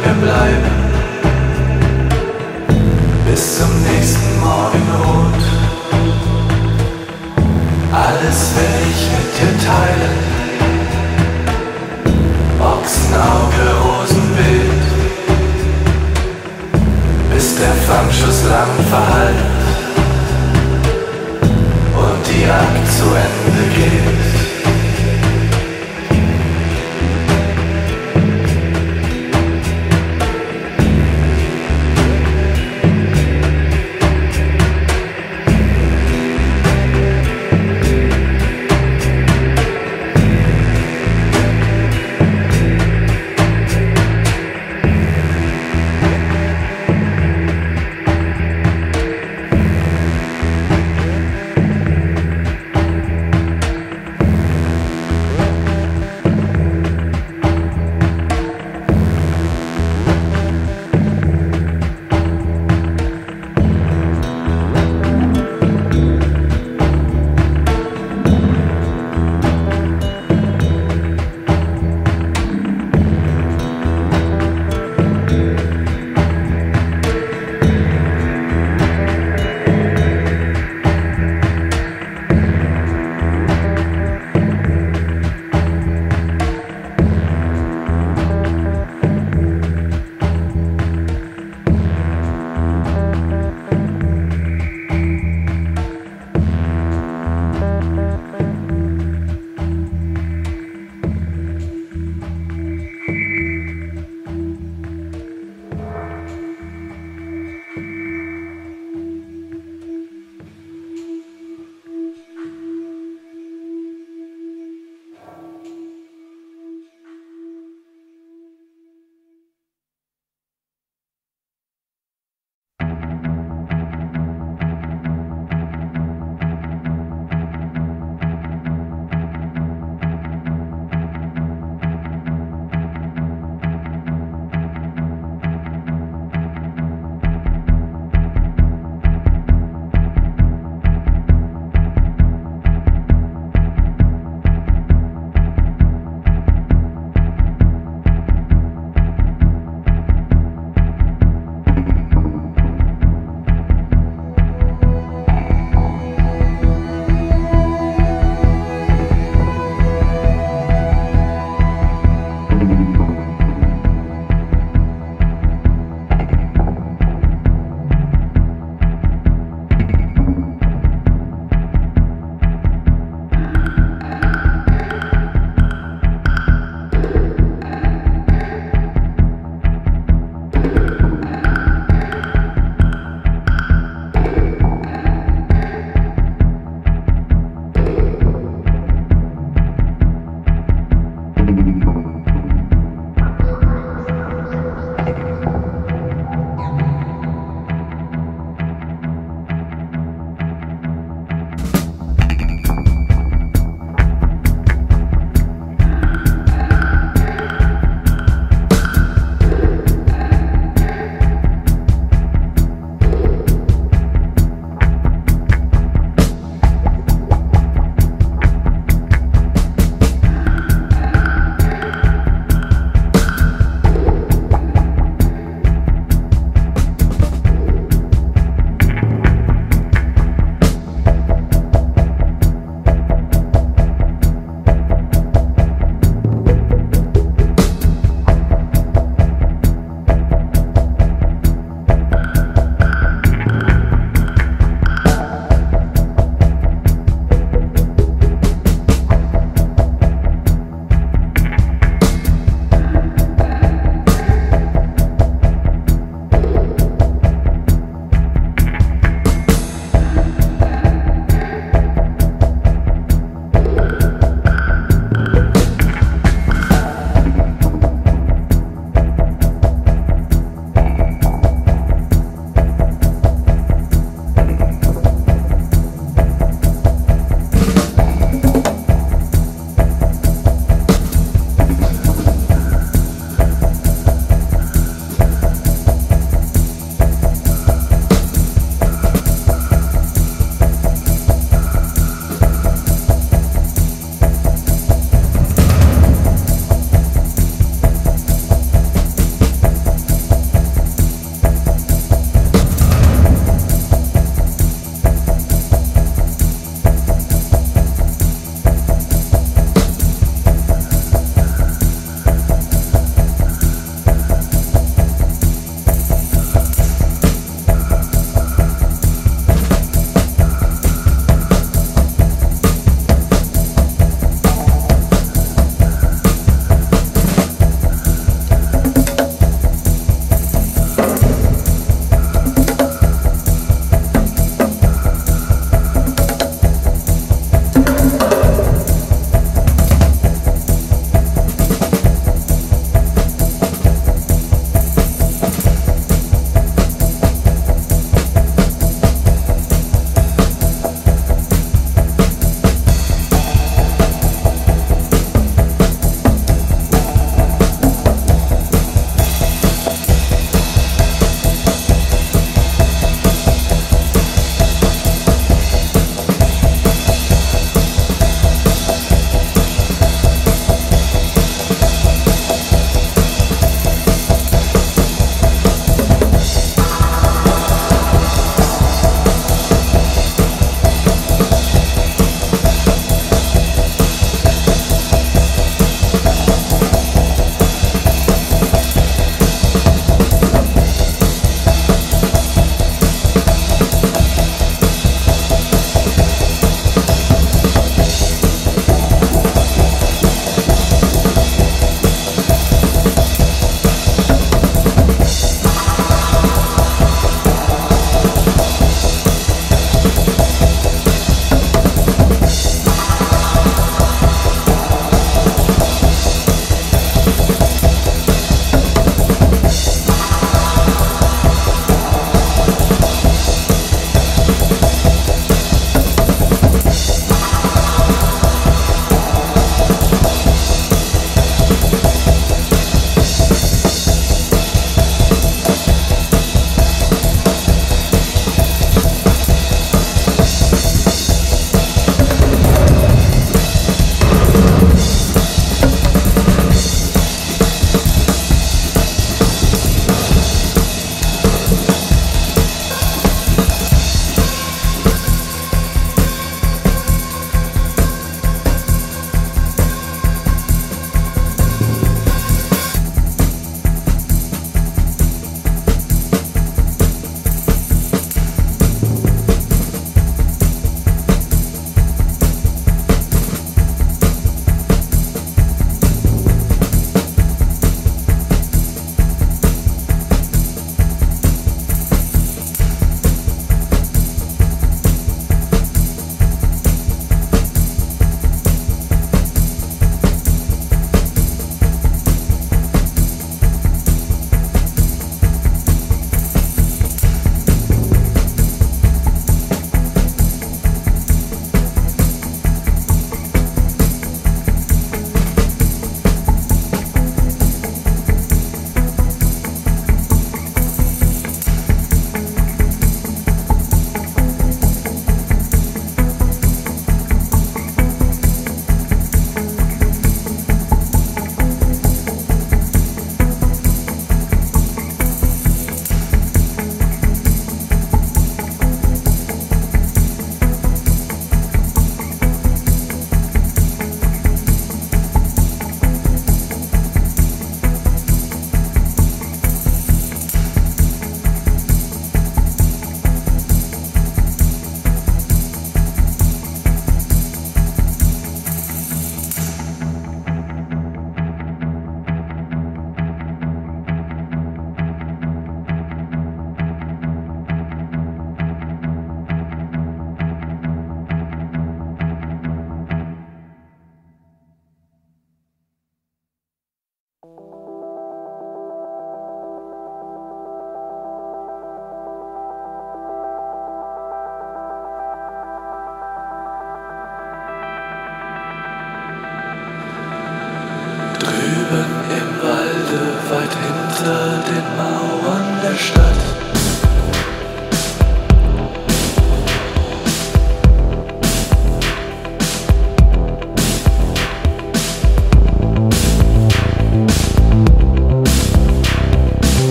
Minuten bleiben, bis zum nächsten Morgen rot. Alles will ich mit dir teilen. Ochsenauge, Rosenbild. bis der Fangschuss lang verhallt und die Jagd zu Ende geht.